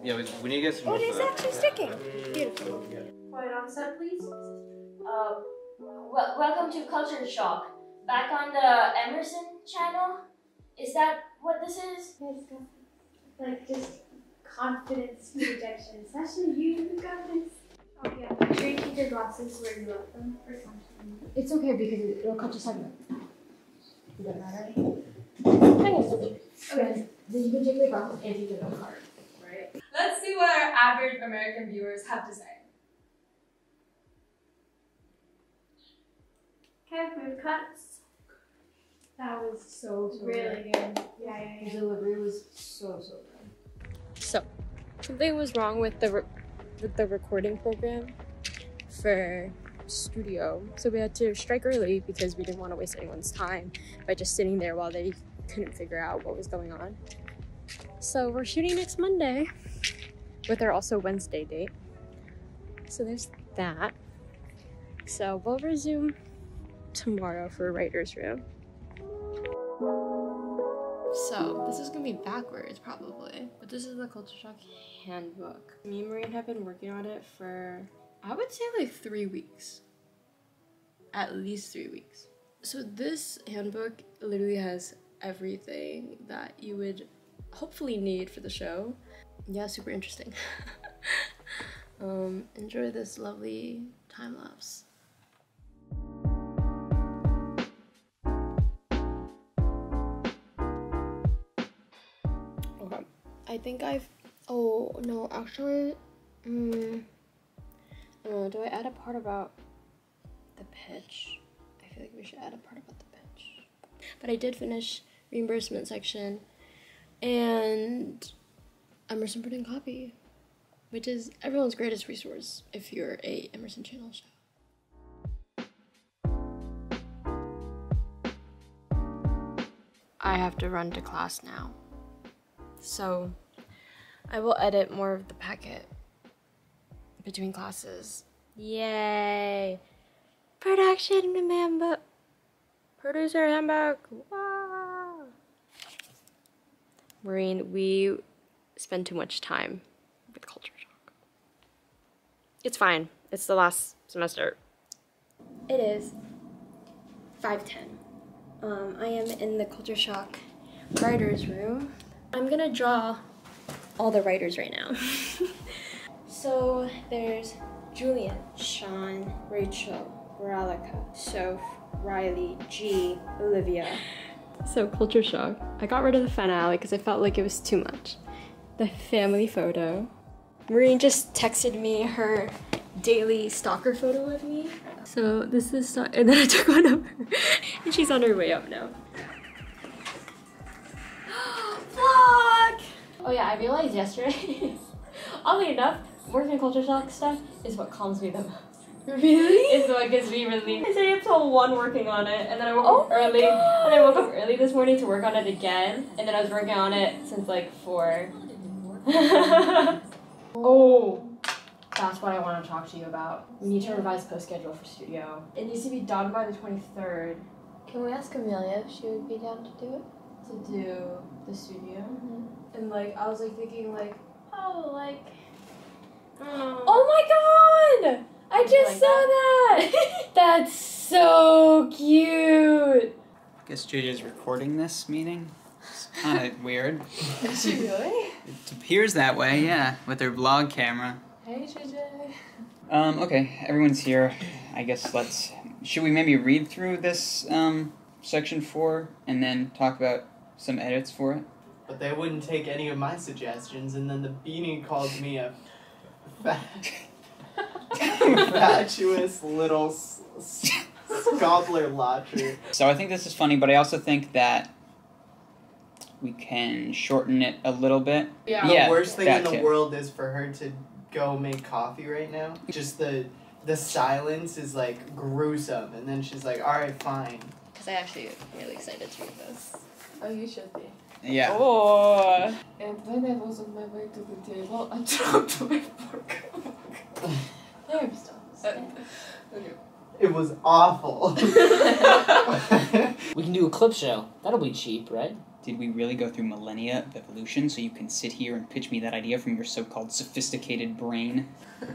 part. Yeah, we, we need to get some. Oh, it more that. actually sticking. Beautiful. Quiet on set, please. Uh, wel- welcome to Culture Shock. Back on the Emerson channel. Is that what this is? Yes. Like just confidence projection. Especially you, you got this. Oh yeah. Make sure you keep your glasses where you left them for something. It's okay because it'll cut your segment. Does that matter? Hang on. Okay. Then you can take the glasses and take the note card. Right. Let's see what our average American viewers have to say. Okay, we've cuts. That was So, so really good. Yeah, yeah, The delivery was so, so good. So, something was wrong with the re- with the recording program for studio. So we had to strike early because we didn't want to waste anyone's time by just sitting there while they couldn't figure out what was going on. So we're shooting next Monday with our also Wednesday date. So there's that. So we'll resume tomorrow for writer's room. So this is gonna be backwards probably, but this is the Culture Shock handbook. Me and Maureen have been working on it for I would say like three weeks. At least three weeks. So this handbook literally has everything that you would hopefully need for the show. Yeah, super interesting. um, enjoy this lovely time lapse. Okay. I think I've. Oh no, actually, mm, uh, do I add a part about the pitch? I feel like we should add a part about the pitch. But I did finish reimbursement section, and Emerson printing copy, which is everyone's greatest resource if you're a Emerson channel show. I have to run to class now. So I will edit more of the packet between classes. Yay! Production handbook. Producer handbook. Wow. Maureen, we spend too much time with culture shock. It's fine. It's the last semester. It is 510. Um, I am in the culture shock writer's room. I'm gonna draw all the writers right now. so there's Julian, Sean, Rachel, Ralika, Soph, Riley, G, Olivia. So culture shock. I got rid of the finale because I felt like it was too much. The family photo. Maureen just texted me her daily stalker photo of me. So this is, and then I took one of her, and she's on her way up now. Vlog! Oh yeah, I realized yesterday, oddly enough, working culture shock stuff is what calms me the most. Really? Is what gets me really. I stayed up till one working on it, and then I woke Oh up early, and I woke up early this morning to work on it again, and then I was working on it since like four. Oh. oh, that's what I want to talk to you about. We need to revise post schedule for studio. It needs to be done by the twenty third Can we ask Amelia if she would be down to do it? to do the studio, mm-hmm. and like I was like thinking like, oh like. Oh, oh my god! I just like saw that! That's so cute! I Guess JJ's recording this meeting. It's kind of weird. Is she really? It appears that way, yeah, with their vlog camera. Hey, JJ. Um, okay, everyone's here. I guess let's. Should we maybe read through this um, section four and then talk about some edits for it? But they wouldn't take any of my suggestions, and then the beanie called me a fat, fatuous little s- s- scobbler lotcher. So I think this is funny, but I also think that we can shorten it a little bit. Yeah. The Yeah, worst thing in the too. world is for her to go make coffee right now. Just the the silence is like gruesome, and then she's like, "All right, fine." Because I actually am really excited to read this. Oh, you should be. Yeah. Oh. And when I was on my way to the table, I dropped my fork. There, stop. okay. It was awful. We can do a clip show. That'll be cheap, right? Did we really go through millennia of evolution so you can sit here and pitch me that idea from your so-called sophisticated brain?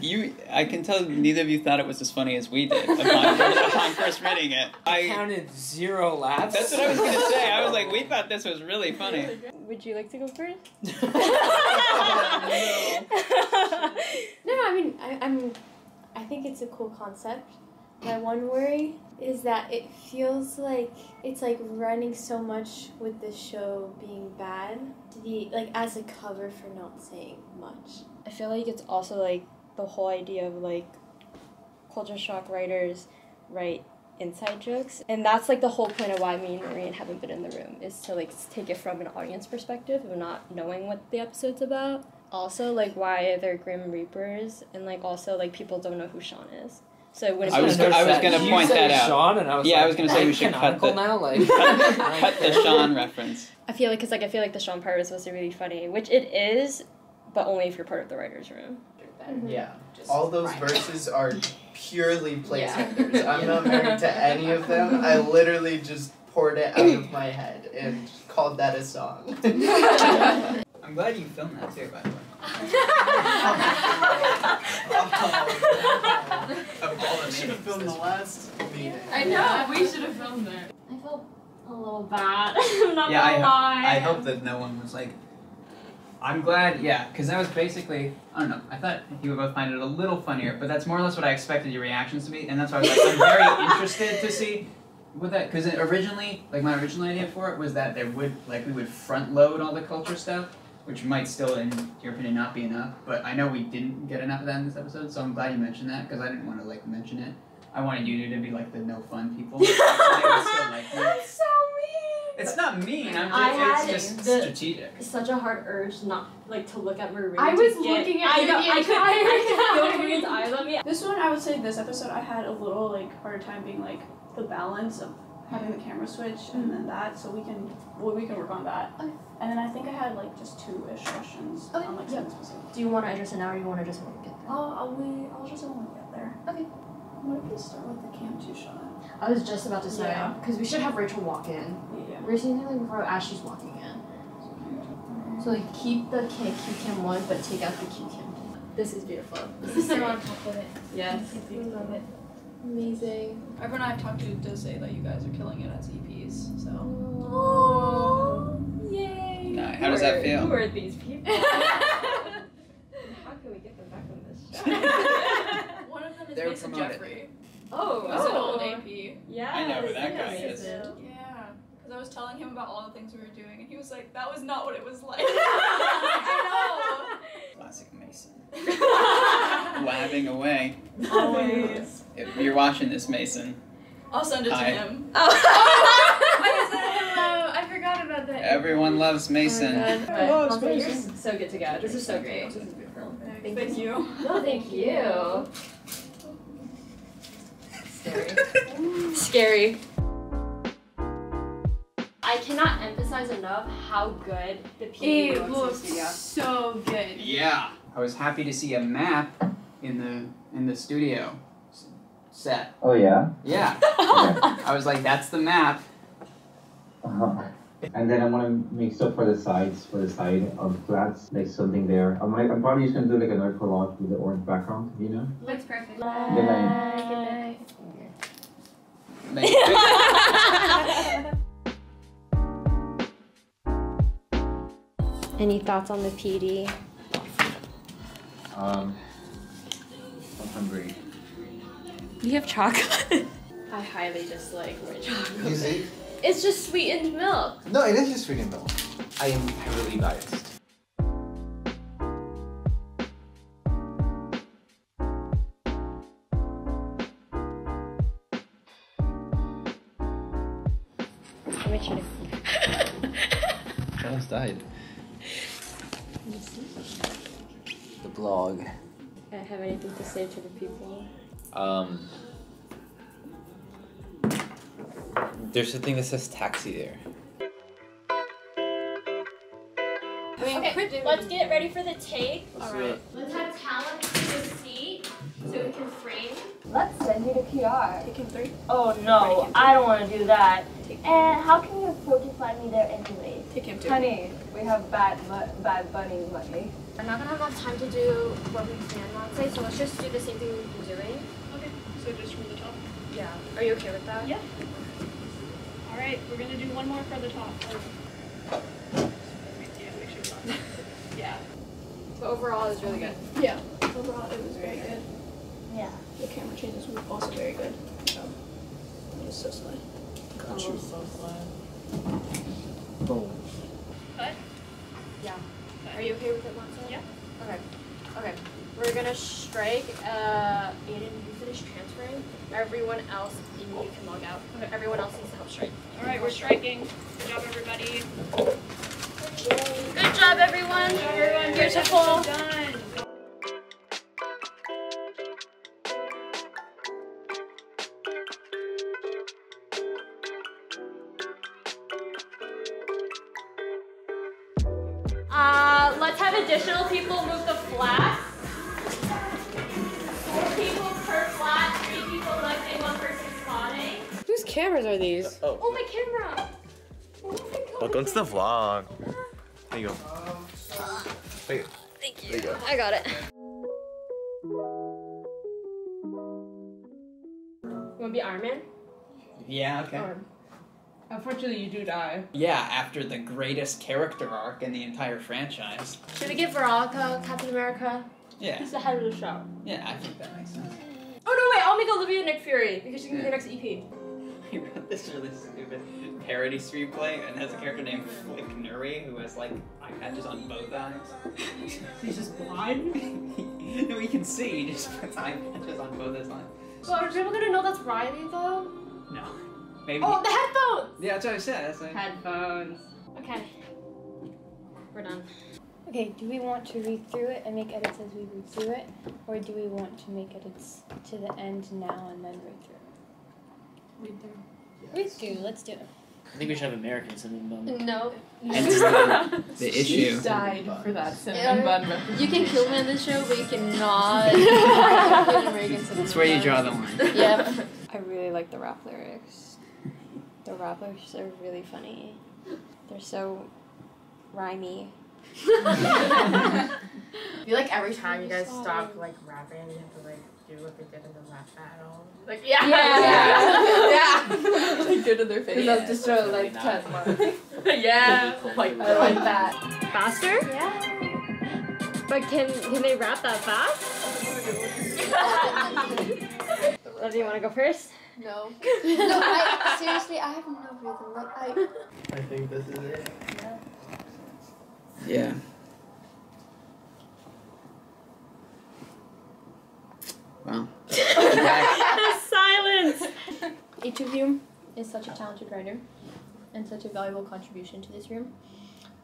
You, I can tell neither of you thought it was as funny as we did upon, upon first reading it. I, counted zero laughs. that's what I was gonna say. I was like, we thought this was really funny. Would you like to go first? no. No, I mean, I, I'm. I think it's a cool concept. My one worry is that it feels like it's like running so much with the show being bad. The like as a cover for not saying much. I feel like it's also like the whole idea of like culture shock writers write inside jokes and that's like the whole point of why me and Marian haven't been in the room is to like take it from an audience perspective of not knowing what the episode's about also like why they're grim reapers and like also like people don't know who Sean is so it wouldn't I was like- gonna- I was gonna You point said that out. Sean, and I was Yeah, like, I was gonna say we should cut canonical the- now. Like, cut, cut the Sean reference. I feel like because like I feel like the Sean part was supposed to be really funny which it is but only if you're part of the writers room mm-hmm. Yeah. Just All those right. verses are purely Yeah. placeholders. I'm not married to any of them. I literally just poured it out of my head and called that a song. I'm glad you filmed that too, by the way. Of all the Should have filmed the last meeting. I know. We should have filmed it. I felt a little bad. I'm not Yeah, gonna ho- lie. I hope that no one was like. I'm glad, yeah, because that was basically, I don't know, I thought you would both find it a little funnier, but that's more or less what I expected your reactions to be, and that's why I was like, I'm very interested to see what that, because originally, like my original idea for it was that there would, like, we would front load all the culture stuff, which might still, in your opinion, not be enough, but I know we didn't get enough of that in this episode, so I'm glad you mentioned that, because I didn't want to, like, mention it. I wanted you two to be, like, the no fun people. so they would still like me. That's so mean. It's not mean, I'm just, I it's just the- strategic. such a hard urge not like to look at Marie. I was get- looking at I know, I could, I could feel entire Maria's time. eyes on me. This one, I would say this episode, I had a little like hard time being like the balance of having the camera switch and then that, so we can well we can work on that. Okay. And then I think I had like just two ish questions Okay, on like yeah. specific. Do you want to address it now, or do you want to just when we get there? I'll, I'll we I'll just when we get there. Okay. What if we start with the cam two shot? I was just about to say Yeah. because we should have Rachel walk in. Yeah. We're seeing something before as she's walking in. So like keep the K Q cam one, but take out the Q cam. This is beautiful. This is so on top of it. Yes. We love it. Amazing. Everyone I've talked to does say that you guys are killing it as EPs, so Yay. No, how does that feel? Who are these people? How can we get them back on this show? one of them They were Mason promoted. Jeffrey. oh, He's an old oh. AP. Yeah. I know who that guy yes, is. Yeah, because I was telling him about all the things we were doing, and he was like, "That was not what it was like." I know. Classic Mason. Blabbing away. know. Always. If you're watching this, Mason, I'll send it to him. Oh. I. I forgot about that. everyone loves oh Mason. But Oh, it's also, you're so good together. This is so great. This is beautiful. Thank, you. No, thank you. Scary. Scary. I cannot emphasize enough how good the PD It looks looks in studio. so good. Yeah. I was happy to see a map in the in the studio set. Oh yeah. Yeah. Okay. I was like, that's the map. Uh-huh. And then I want to make stuff for the sides, for the side of flats, like something there. I'm like, I'm probably just gonna do like another collage with the orange background, you know. Looks perfect. Good night. Like, Any thoughts on the PD? Um, I'm hungry. You have chocolate. I highly dislike white chocolate. You see? It's just sweetened milk. No, it is just sweetened milk. I am heavily biased. Say to the people. Um. There's a thing that says taxi there. Okay, let's get ready for the take. Let's. Let's have talent to the seat so we can frame. Let's send you to PR. Taking three. Oh no, I don't want to do that. Take And how can you afford to fly me there anyway? Take him Honey, we have bad bu- bad bunny money. We're not gonna have enough time to do what we planned on today, so let's just do the same thing we've been doing. Okay, so just from the top. Yeah. Are you okay with that? Yeah. All right, we're gonna do one more for the top. Oh. Yeah, make sure it's on. Yeah. But overall, it's really good. Yeah. Overall, it was very good. Yeah. The camera changes were also very good. So, it was so slow. Culture so fun. Cut? Are you okay with it, Monza? Yeah. Okay. Okay. We're gonna strike. Uh, Aiden, you finish transferring. Everyone else, you you can log out. Everyone else needs to help strike. All right, we're striking. Good job, everybody. Good job, everyone. Good job, everyone. Beautiful. Welcome to the vlog. There you go. Wait. Thank you. There you go. I got it. You wanna be Iron Man? Yeah, okay. Or Unfortunately, you do die. Yeah, after the greatest character arc in the entire franchise. should we give Veronica Captain America? Yeah, He's the head of the show. yeah, I think that makes sense. Oh no, wait! I'll make Olivia Nick Fury because she can be the next EP. He wrote this really stupid parody screenplay and has a character named Flick Nuri who has like eye patches on both eyes. He's just blind. no, he can see, he just puts eye patches on both his eyes. So are people gonna know that's Riley though? No. Oh, Maybe. Oh, the headphones! Yeah, that's what I said. That's what I... Headphones. Okay. We're done. Okay, do we want to read through it and make edits as we read through it? Or do we want to make edits to the end now and then read through? Read through. Read through, let's do it. I think we should have American cinnamon bun. No. Hence the, the issue. Died for that cinnamon bun. You can kill me on this show, but you cannot. include American That's where you draw the line. Yep. I really like the rap lyrics. The rap lyrics are really funny. They're so rhymy. I feel like every time you guys stop like rapping, you have to like do what they did in the rap battle. Like yeah, Yeah. yeah. Like good to their face. That's just show like like 10 10 yeah. Like I like that. Faster? Yeah. But can can they rap that fast? Do you want to go first? No. no, I seriously I have no rhythm. Like I I think this is it. Yeah. Wow. Silence. Each of you is such a talented writer and such a valuable contribution to this room.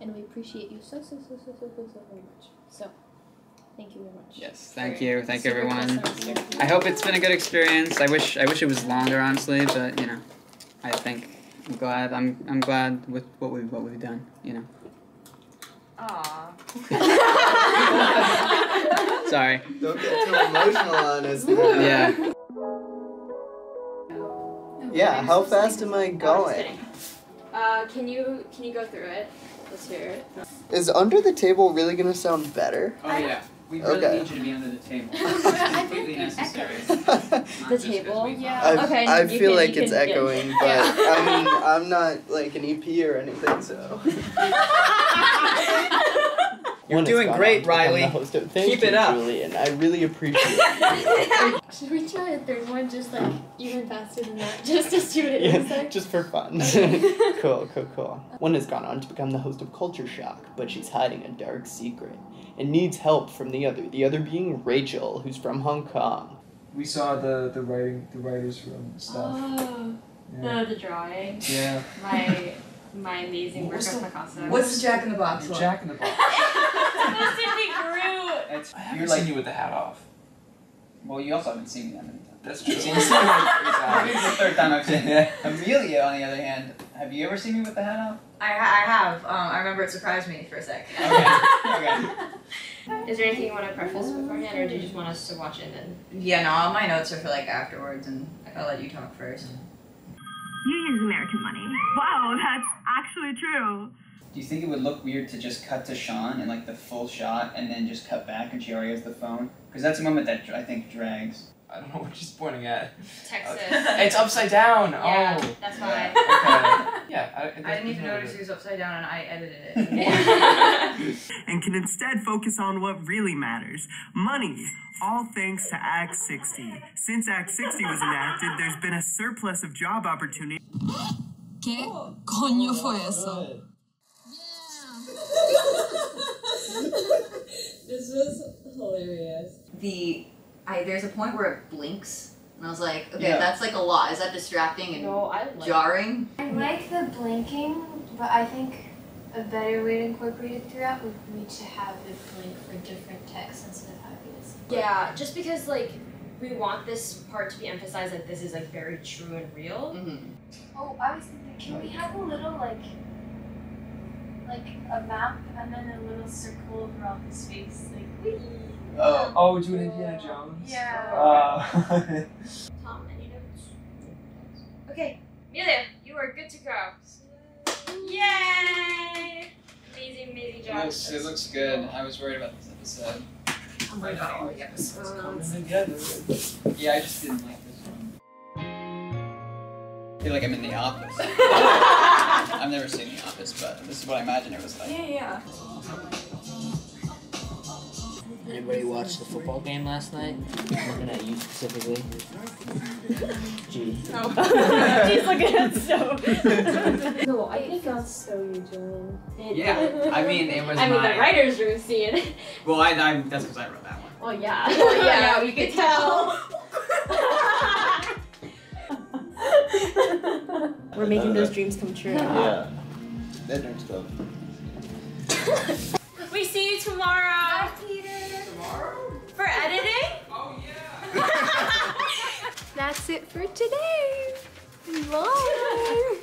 And we appreciate you so, so, so, so, so, so, so very much. So, thank you very much. Yes, thank for you, thank you everyone. custom. I hope it's been a good experience. I wish I wish it was longer, honestly, but you know, I think I'm glad. I'm I'm glad with what we've, what we've done. You know. Aw. Sorry. Don't get too emotional on us. now. Yeah. Yeah, how fast am I going? Uh, can you can you go through it? Let's hear it. Is under the table really gonna sound better? Oh yeah. We really Okay. need you to be under the table. It's completely necessary. The table? Yeah. I, Okay, I feel can- like it's can get- echoing, but I mean, I'm not like an EP or anything, so. You're doing great, Riley. Thank Keep it up. Julian. I really appreciate it. Should we try a third one just like even faster than that? Just to see what it looks Yeah, like? just for fun. cool, cool, cool. Uh, one has gone on to become the host of Culture Shock, but she's hiding a dark secret and needs help from the other. The other being Rachel, who's from Hong Kong. We saw the the writing the writers room stuff. Oh, Yeah. the, the drawing. Yeah. My my amazing work What's of the- Picasso. what's the Jack in the Box one? Jack in the Box. supposed to be Groot. It's, I haven't you're like seen you with the hat off. Well, you also haven't seen me that many times. That's true. You've seen me three times. This is the third time I've seen it. Amelia, on the other hand, have you ever seen me with the hat off? I, I have. Um, I remember it surprised me for a sec. Okay. Is there anything you want to preface beforehand, or do you just want us to watch it and? Yeah, no, all my notes are for like afterwards, and I'll let you talk first. You use American money. Wow, that's actually true. Do you think it would look weird to just cut to Sean in like the full shot and then just cut back and she already has the phone? Because that's a moment that I think drags. I don't know what she's pointing at. Texas. It's upside down. Yeah, oh. that's why. Okay. Yeah. I, I didn't even notice it was upside down and I edited it. and can instead focus on what really matters money. All thanks to Act 60. Since Act 60 was enacted, there's been a surplus of job opportunities. ¿Qué coño fue eso? This was hilarious. The I there's a point where it blinks, and I was like, okay, Yeah. that's like a lot. Is that distracting and No, I like jarring? I like the blinking, but I think a better way to incorporate it throughout would be to have it blink for different texts instead of having it. Yeah, just because like we want this part to be emphasized that this is like very true and real. Mm-hmm. Oh, I was thinking, can we have a little like, like a map and then a little circle around his face, like wee. Oh. Oh, do an Indiana Jones. Yeah. Uh, Tom, any notes? Okay, Amelia, you are good to go. Yay! Amazing, amazing It job. looks, it looks good. I was worried about this episode. Oh my god, all the episodes. Yeah, I just didn't like this one. I feel like I'm in the office. I've never seen the office, but this is what I imagine it was like. Yeah, yeah. Anybody watch the football game last night? I'm looking at you specifically. G. He's looking at so. no, I think that's so you, Julian. Yeah, I mean, it was I mean, my- the writers' room scene. Well, I, I that's because I wrote that one. Well, yeah. Well, yeah, we could tell. We're making those dreams come true. Yeah. That nerd stuff. We see you tomorrow. Bye, Peter. Tomorrow? For editing? Oh yeah. That's it for today. Bye.